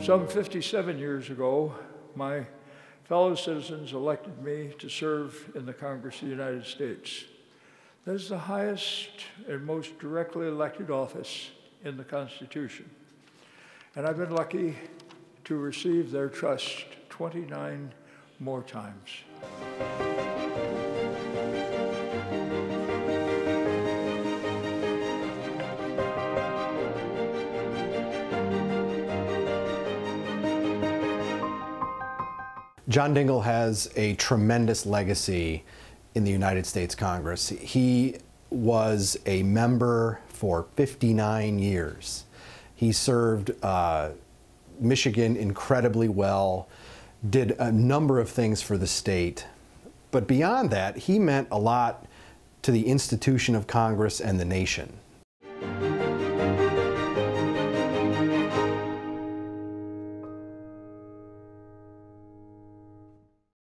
Some 57 years ago, my fellow citizens elected me to serve in the Congress of the United States. That is the highest and most directly elected office in the Constitution. And I've been lucky to receive their trust 29 more times. John Dingell has a tremendous legacy in the United States Congress. He was a member for 59 years. He served uh, Michigan incredibly well, did a number of things for the state. But beyond that, he meant a lot to the institution of Congress and the nation.